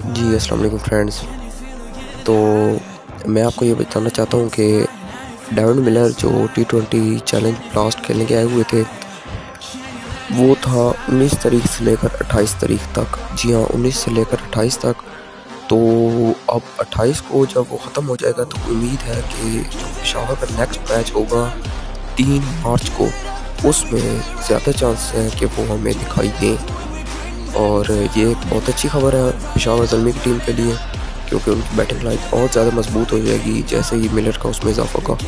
जी, अस्सलाम वालेकुम फ्रेंड्स। तो मैं आपको ये बताना चाहता हूँ कि डेविड मिलर जो टी ट्वेंटी चैलेंज ब्लास्ट खेलने के आए हुए थे, वो था 19 तारीख से लेकर 28 तारीख तक। जी हाँ 19 से लेकर 28 तक। तो अब 28 को जब वो ख़त्म हो जाएगा तो उम्मीद है कि जो पेशावर का नेक्स्ट मैच होगा, तीन मार्च को, उसमें ज़्यादा चांस है कि वो हमें दिखाई दें। और ये एक बहुत अच्छी खबर है पेशावर जलमी की टीम के लिए, क्योंकि उनकी बैटिंग लाइन और ज़्यादा मज़बूत हो जाएगी, जैसे ही मिलर का उसमें इजाफा होगा।